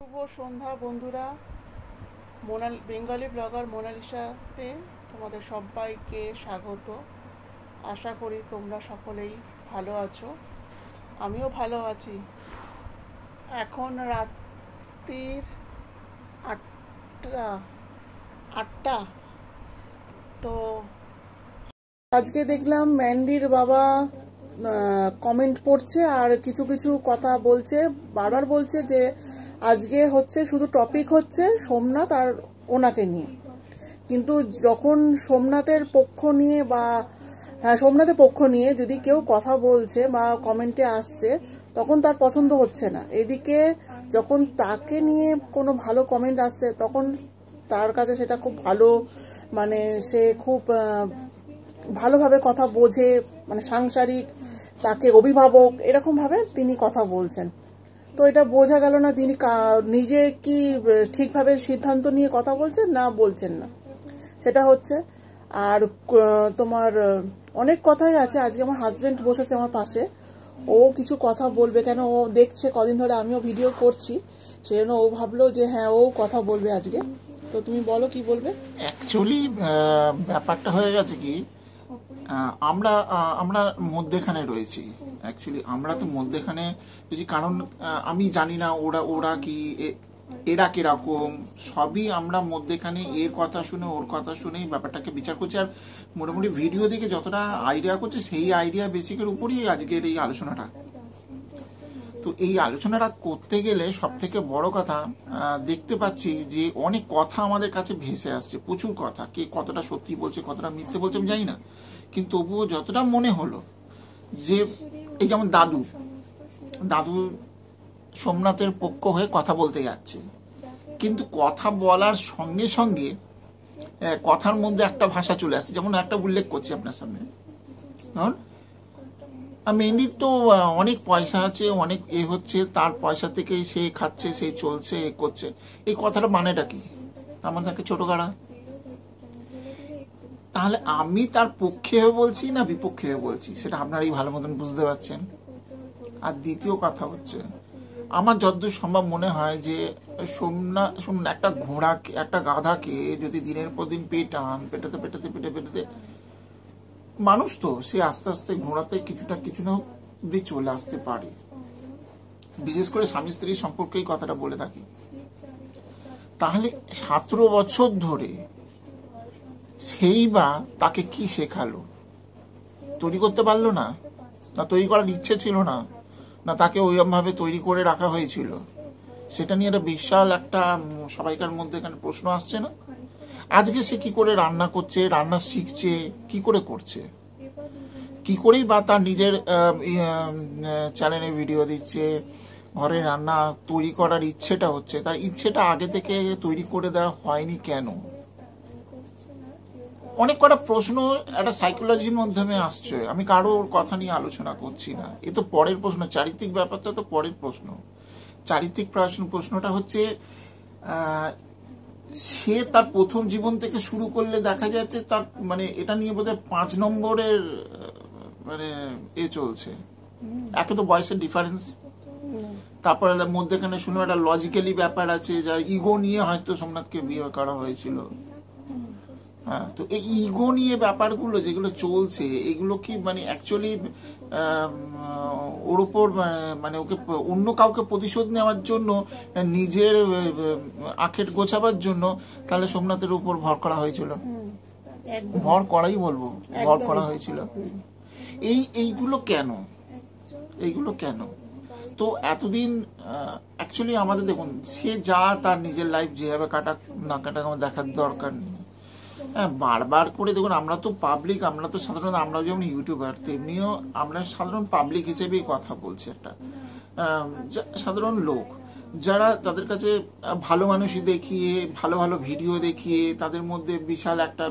শুভ সন্ধ্যা বন্ধুরা। Monal, Bengali blogger মোনালিসাতে তোমাদের সবাইকে স্বাগত। আশা করি তোমরা সকলেই ভালো আছো। আমিও ভালো আছি। এখন রাত্রির আটটা আটটা। তো আজকে দেখলাম ম্যান্ডির বাবা কমেন্ট পড়ছে আর কিছু কিছু কথা বলছে। বারবার বলছে যে আজকে হচ্ছে শুধু টপিক হচ্ছে সোমনাথ আর ওনাকে নিয়ে। কিন্তু যখন সোমনাথের পক্ষ নিয়ে বা হ্যাঁ সোমনাথের পক্ষ নিয়ে যদি কেউ কথা বলছে বা কমেন্টে আসছে, তখন তার পছন্দ হচ্ছে না। এদিকে যখন তাকে নিয়ে কোনো ভালো কমেন্ট আসছে, তখন তার কাছে সেটা খুব ভালো মানে সে খুব ভালোভাবে কথা বোঝে মানে সাংসারিক, তাকে অভিভাবক, এরকমভাবে তিনি কথা বলছেন। তো এটা বোঝা গেল না তিনি নিজে কি ঠিকভাবে সিদ্ধান্ত নিয়ে কথা বলছেন না বলছেন না। সেটা হচ্ছে, আর তোমার অনেক কথাই আছে। আজকে আমার হাজবেন্ড বসেছে আমার পাশে। ও কিছু কথা বলবে কেন? ও দেখছে কদিন ধরে আমিও ভিডিও করছি। সেই জন্য ও ভাবলো যে হ্যাঁ ও কথা বলবে আজকে। তো তুমি বলো কি বলবে? অ্যাকচুয়ালি ব্যাপারটা হয়ে গেছে কি আমরা আমরা মধ্যেখানে রয়েছি। অ্যাকচুয়ালি আমরা তো মধ্যেখানে রয়েছি কারণ আমি জানি না ওরা ওরা কি এরা কীরকম, সবই আমরা মধ্যেখানে এর কথা শুনে, ওর কথা শুনেই ব্যাপারটাকে বিচার করছি। আর মোটামুটি ভিডিও দেখে যতটা আইডিয়া করছে, সেই আইডিয়া বেসিকের উপরই আজকের এই আলোচনাটা। তো এই আলোচনাটা করতে গেলে সব থেকে বড় কথা দেখতে পাচ্ছি যে অনেক কথা আমাদের কাছে ভেসে আসছে, প্রচুর কথা। কে কতটা সত্যি বলছে, কতটা মিথ্যে বলছে আমি জানি না। কিন্তু তবুও যতটা মনে হলো যে এই যেমন দাদু। দাদু সোমনাথের পক্ষ হয়ে কথা বলতে যাচ্ছে। কিন্তু কথা বলার সঙ্গে সঙ্গে কথার মধ্যে একটা ভাষা চলে আসছে। যেমন একটা উল্লেখ করছি আপনার সামনে। মেন্ডির তো অনেক পয়সা আছে, অনেক এ হচ্ছে, তার পয়সা থেকে সে খাচ্ছে, সে চলছে, এ করছে। এই কথাটা মানেটা কি? তার মানে তাকে ছোট গাড়া তাহলে আমি তার পক্ষে হয়ে বলছি না বিপক্ষে হয়ে বলছি? সেটা আপনারাই ভালো মতন বুঝতে পারছেন। আর দ্বিতীয় কথা হচ্ছে, আমার যতদূর সম্ভব মনে হয় যে, সোমনা, শুনুন, একটা ঘোড়াকে একটা গাধাকে যদি দিনের পর দিন পেটান, পেটাতে পেটাতে, পেটে, পেটাতে, মানুষ তো সে আস্তে আস্তে ঘোড়াতে কিছুটা কিছু না দিয়ে চলে আসতে পারে। বিশেষ করে স্বামী স্ত্রীর সম্পর্কেই কথাটা বলে থাকি। তাহলে সতেরো বছর ধরে সেই বা তাকে কি শেখালো? তৈরি করতে পারল না? না তৈরি করার ইচ্ছে ছিল না? না তাকে ওইরকম ভাবে তৈরি করে রাখা হয়েছিল? সেটা নিয়ে একটা বিশাল একটা সবাইকার মধ্যে এখানে প্রশ্ন আসছে না? আজকে সে কি করে রান্না করছে, রান্না শিখছে, কি করে করছে? কি করেই বা তার নিজের চ্যানেলে ভিডিও দিচ্ছে, ঘরে রান্না তৈরি করার ইচ্ছেটা হচ্ছে, তার ইচ্ছেটা আগে থেকে তৈরি করে দেওয়া হয়নি কেন? অনেক কটা প্রশ্ন একটা সাইকোলজির মাধ্যমে আসছে। আমি কারোর কথা নিয়ে আলোচনা করছি না। এ তো পরের প্রশ্ন। চারিত্রিক ব্যাপারটা তো পরের প্রশ্ন। চারিত্রিক প্রশ্ন, প্রশ্নটা হচ্ছে সে তার প্রথম জীবন থেকে শুরু করলে দেখা যাচ্ছে তার মানে এটা নিয়ে বোধহয় পাঁচ নম্বরের মানে এ চলছে। একে তো বয়সের ডিফারেন্স তারপরে মধ্যেখানে শুনে একটা লজিক্যালি ব্যাপার আছে, যার ইগো নিয়ে হয়তো সোমনাথকে বিয়ে করা হয়েছিল। হ্যাঁ তো এই ইগো নিয়ে ব্যাপারগুলো যেগুলো চলছে এগুলো কি মানে অ্যাকচুয়ালি ওর উপর মানে ওকে অন্য কাউকে প্রতিশোধ নেওয়ার জন্য নিজের আখের গোছাবার জন্য তাহলে সোমনাথের উপর ভর করা হয়েছিল? ভর করাই বলব ভর করা হয়েছিল। এই এইগুলো কেন? এইগুলো কেন? তো এতদিন অ্যাকচুয়ালি আমাদের দেখুন, সে যা তার নিজের লাইফ যেভাবে কাটাক, না কাটাক আমার দেখার দরকার নেই। হ্যাঁ বারবার করে দেখুন, আমরা তো পাবলিক আমরা তো সাধারণত আমরা যেমন ইউটিউবার তেমনিও আমরা সাধারণ পাবলিক হিসেবেই কথা বলছি একটা। সাধারণ লোক যারা তাদের কাছে ভালো মানুষই দেখিয়ে, ভালো ভালো ভিডিও দেখিয়ে, তাদের মধ্যে বিশাল একটা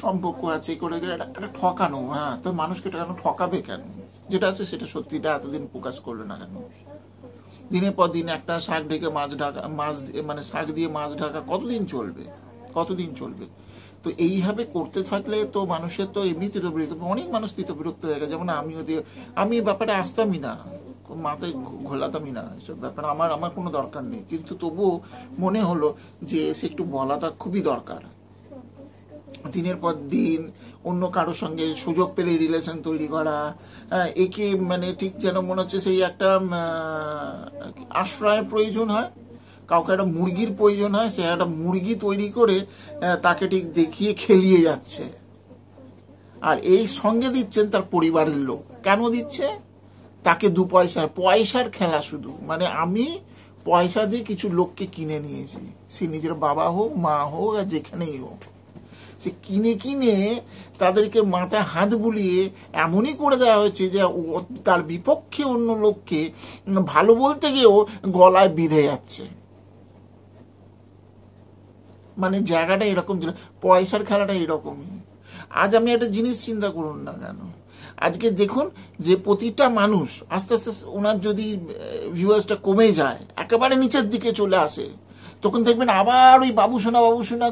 সম্পর্ক আছে করে একটা ঠকানো হ্যাঁ তো মানুষকে কেন ঠকাবে কেন? যেটা আছে সেটা সত্যিটা এতদিন প্রকাশ করল না কেন? দিনের পর দিন একটা শাক ঢেকে মাছ ঢাকা, মাছ মানে শাক দিয়ে মাছ ঢাকা, কতদিন চলবে? কতদিন চলবে? তো এইভাবে করতে থাকলে তো মানুষের তো এমনি বিরক্ত, অনেক মানুষ বিরক্ত হয়ে গেছে। যেমন আমিও দিয়ে, আমি ব্যাপারে আসতামই না। মাথায় ঘোলাতামই না এসব ব্যাপার। আমার আমার কোনো দরকার নেই। কিন্তু তবুও মনে হলো যে এসে একটু বলাটা খুবই দরকার। দিনের পর দিন অন্য কারোর সঙ্গে সুযোগ পেলে রিলেশন তৈরি করা হ্যাঁ, একে মানে ঠিক যেন মনে হচ্ছে সেই একটা আশ্রয়ের প্রয়োজন হয়। কাউকে একটা মুরগির প্রয়োজন হয় সে একটা মুরগি তৈরি করে তাকে ঠিক দেখিয়ে খেলিয়ে যাচ্ছে। আর এই সঙ্গে দিচ্ছেন তার পরিবারের লোক। কেন দিচ্ছে? তাকে দু পয়সার পয়সার খেলা শুধু। মানে আমি পয়সা দিয়ে কিছু লোককে কিনে নিয়েছি। সে নিজের বাবা হোক, মা হোক, আর যেখানেই হোক। সে কিনে কিনে তাদেরকে মাথায় হাত বুলিয়ে এমনই করে দেওয়া হয়েছে যে তার বিপক্ষে অন্য লোককে ভালো বলতে গিয়েও গলায় বিঁধে যাচ্ছে। মানে জায়গাটা এরকম ছিল। পয়সার খেলাটা এরকমই। আজ আমি একটা জিনিস চিন্তা করুন না কেন? আজকে দেখুন যে প্রতিটা মানুষ, আস্তে আস্তে ওনার যদি ভিউয়ার্সটা কমে যায়, একেবারে নিচের দিকে চলে আসে, তখন দেখবেন আবার ওই বাবু সোনা বাবু সোনা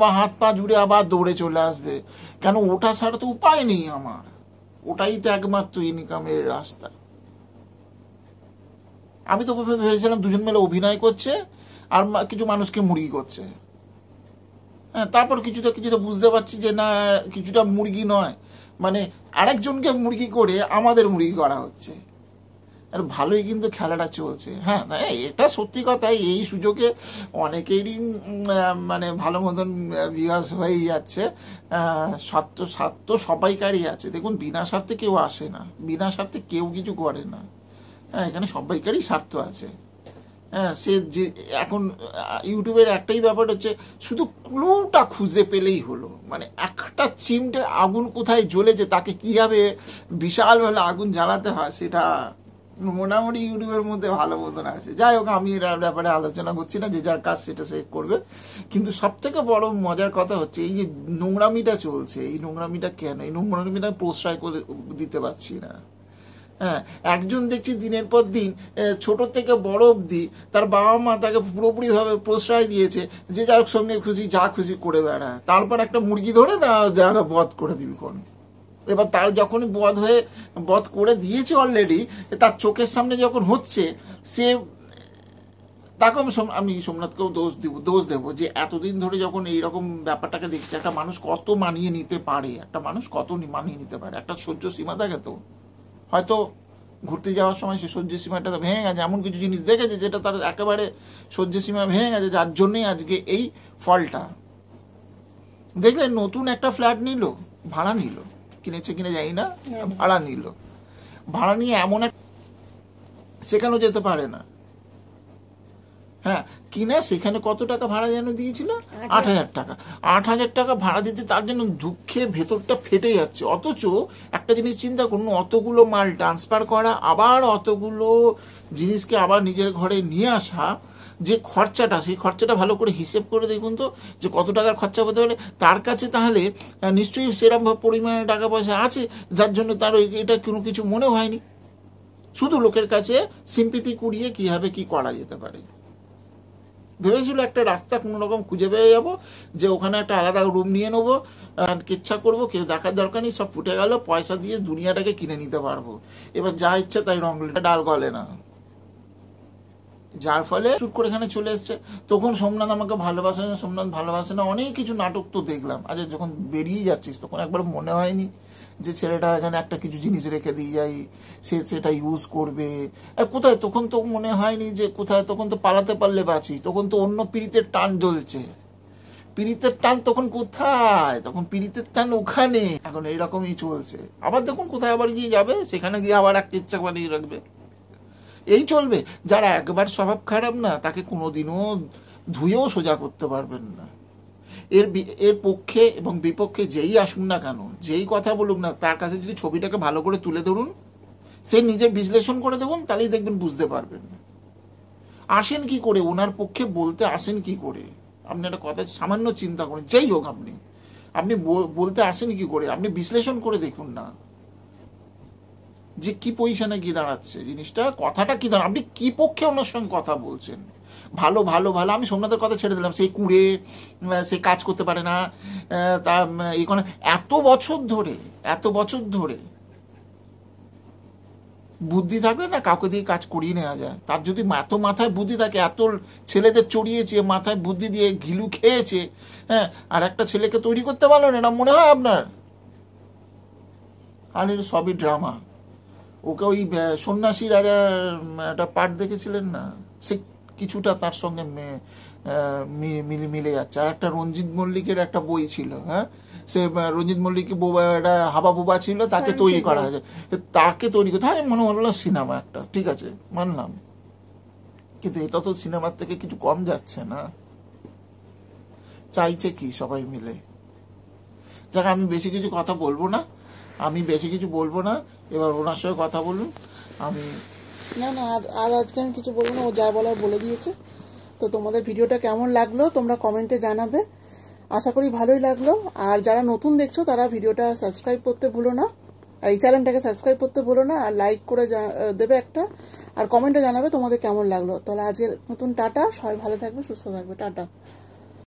বা হাত পা জুড়ে আবার দৌড়ে চলে আসবে। কেন ওটা ছাড়া তো উপায় নেই আমার। ওটাই তো একমাত্র ইনকামের রাস্তা। আমি তো ভেবেছিলাম দুজন মিলে অভিনয় করছে, আর কিছু মানুষকে মুড়ি করছে। হ্যাঁ তারপর কিছুটা কিছুটা বুঝতে পারছি যে না, কিছুটা মুরগি নয়। মানে আরেকজনকে মুরগি করে আমাদের মুরগি করা হচ্ছে। আর ভালোই কিন্তু খেলাটা চলছে। হ্যাঁ এটা সত্যি কথা, এই সুযোগে অনেকেরই মানে ভালো মতন বিকাশ হয়েই যাচ্ছে। স্বার্থ স্বার্থ সবাইকারই আছে। দেখুন, বিনা স্বার্থে কেউ আসে না। বিনা স্বার্থে কেউ কিছু করে না। হ্যাঁ এখানে সবাইকারই স্বার্থ আছে। হ্যাঁ সে যে এখন ইউটিউবের একটাই ব্যাপার হচ্ছে, শুধু ক্লুটা খুঁজে পেলেই হলো। মানে একটা চিমটে আগুন কোথায় জ্বলেছে, তাকে কীভাবে বিশালভাবে আগুন জ্বালাতে হয়, সেটা মোটামুটি ইউটিউবের মধ্যে ভালো মতন আছে। যাই হোক, আমি এর ব্যাপারে আলোচনা করছি না, যে যার কাজ সেটা সে করবে। কিন্তু সব থেকে বড় মজার কথা হচ্ছে, এই যে নোংরামিটা চলছে, এই নোংরামিটা কেন? এই নোংরামিটা প্রশ্রয় করে দিতে পারছি না। হ্যাঁ একজন দেখছি দিনের পর দিন ছোট থেকে বড় অবধি তার বাবা মা তাকে পুরোপুরিভাবে প্রশ্রয় দিয়েছে যে যার সঙ্গে খুশি, যা খুশি করে বেড়ায়। তারপর একটা মুরগি ধরে যারা বধ করে দিবি কোন এবার তার যখনই বধ হয়ে, বধ করে দিয়েছে অলরেডি তার চোখের সামনে যখন হচ্ছে, সে, তাকে আমি আমি সোমনাথকেও দোষ দিব, দোষ দেবো যে এতদিন ধরে যখন এইরকম ব্যাপারটাকে দেখছে, একটা মানুষ কত মানিয়ে নিতে পারে? একটা মানুষ কত মানিয়ে নিতে পারে? একটা সহ্য সীমা থাকে তো। হয়তো ঘুরতে যাওয়ার সময় সে সহ্য সীমাটা ভেঙে গেছে এমন কিছু জিনিস দেখেছে যেটা তার একেবারে সহ্য সীমা ভেঙে গেছে যার জন্যই আজকে এই ফলটা। দেখলে নতুন একটা ফ্ল্যাট নিল ভাড়া নিল কিনেছে কিনে যাই না ভাড়া নিল। ভাড়া নিয়ে এমন এক শেখানো যেতে পারে না। হ্যাঁ কিনা সেখানে কত টাকা ভাড়া যেন দিয়েছিল? আট হাজার। টাকা। আট হাজার টাকা ভাড়া দিতে তার জন্য দুঃখে ভেতরটা ফেটে যাচ্ছে। অথচ একটা জিনিস চিন্তা করুন অতগুলো মাল ট্রান্সফার করা আবার অতগুলো জিনিসকে আবার নিজের ঘরে নিয়ে আসা যে খরচাটা সেই খরচাটা ভালো করে হিসেব করে দেখুন তো যে কত টাকার খরচা হতে পারে। তার কাছে তাহলে নিশ্চয়ই সেরকম পরিমাণে টাকা পয়সা আছে যার জন্য তার এটা কোনো কিছু মনে হয়নি। শুধু লোকের কাছে সিম্পিতি কুড়িয়ে কীভাবে কি করা যেতে পারে। ভেবেছিল একটা রাস্তা কোনো রকম খুঁজে পেয়ে যাব, যে ওখানে একটা আলাদা রুম নিয়ে নেব ইচ্ছা করব, কেউ দেখার দরকার নেই, সব ফুটে গেল, পয়সা দিয়ে দুনিয়াটাকে কিনে নিতে পারব। এবার যা ইচ্ছা তাই রঙটা ডাল গলে না। যার ফলে চুট করে এখানে চলে এসছে। তখন সোমনাথ আমাকে ভালোবাসে না, সোমনাথ ভালোবাসে না, অনেক কিছু নাটক তো দেখলাম। আচ্ছা যখন বেরিয়ে যাচ্ছিস, তখন একবার মনে হয়নি যে ছেলেটা এখানে একটা কিছু জিনিস রেখে দিয়ে যাই সে সেটা ইউজ করবে। কোথায়? তখন তো মনে হয়নি যে কোথায়, তখন তো পালাতে পারলে বাঁচি। তখন তো অন্য পীড়িতের টান জ্বলছে। পিড়িতের টান তখন কোথায়? তখন পিড়িতের টান ওখানে। এখন এইরকমই চলছে। আবার দেখুন কোথায় আবার গিয়ে যাবে, সেখানে গিয়ে আবার একটা ইচ্ছা বানিয়ে রাখবে। এই চলবে। যারা একবার স্বভাব খারাপ না, তাকে কোনোদিনও ধুয়েও সোজা করতে পারবেন না। এর এর পক্ষে এবং বিপক্ষে যেই আসুন না কেন, যেই কথা বলুক না, তার কাছে যদি ছবিটাকে ভালো করে তুলে ধরুন, সে নিজে বিশ্লেষণ করে দেবেন তাহলেই দেখবেন বুঝতে পারবেন। আসেন কি করে? ওনার পক্ষে বলতে আসেন কি করে? আপনি একটা কথা সামান্য চিন্তা করেন, যেই হোক আপনি। আপনি বল- বলতে আসেন কি করে? আপনি বিশ্লেষণ করে দেখুন না। যে কি পজিশনে গিয়ে দাঁড়াচ্ছে? জিনিসটা, কথাটা কি দাঁড়া আপনি কি পক্ষে ওনার সঙ্গে কথা বলছেন? ভালো ভালো ভালো, আমি সোমনাথের কথা ছেড়ে দিলাম। সেই কুড়ে সে কাজ করতে পারে না তা এই কোনো এত বছর ধরে, এত বছর ধরে বুদ্ধি থাকলে না কাউকে দিয়ে কাজ করিয়ে নেওয়া যায়। তার যদি এত মাথায় বুদ্ধি থাকে, এত ছেলেদের চড়িয়েছে, মাথায় বুদ্ধি দিয়ে ঘিলু খেয়েছে হ্যাঁ আর একটা ছেলেকে তৈরি করতে পারল না মনে হয় আপনার? আর, সবই ড্রামা ওকে ওই সন্ন্যাসী রাজার একটা পার্ট দেখেছিলেন না? সে কিছুটা তার সঙ্গে মিলে মিলে যাচ্ছে। আর একটা রঞ্জিত মল্লিকের একটা বই ছিল হ্যাঁ? সে রঞ্জিত মল্লিক বোবা একটা হাবা বোবা ছিল তাকে তৈরি করা হয়েছে। তাকে তৈরি করতে হয় মনে হলো সিনেমা একটা ঠিক আছে মানলাম। কিন্তু এটা তো সিনেমার থেকে কিছু কম যাচ্ছে না। চাইছে কি সবাই মিলে? যাক আমি বেশি কিছু কথা বলব না। আমি বেশি কিছু বলব না, এবার ওনার সঙ্গে কথা বলুন, আমি না না, আর আর আজকে আমি কিছু বলব না, ও যা বলার বলে দিয়েছে। তো তোমাদের ভিডিওটা কেমন লাগল, তোমরা কমেন্টে জানাবে। আশা করি ভালোই লাগল, আর যারা নতুন দেখছ, তারা ভিডিওটা সাবস্ক্রাইব করতে ভুলো না। এই চ্যানেলটাকে সাবস্ক্রাইব করতে ভুলো না, আর লাইক করে দেবে একটা, আর কমেন্টে জানাবে তোমাদের কেমন লাগল। তাহলে আজকের নতুন টাটা, সবাই ভালো থাকবে, সুস্থ থাকবে, টাটা।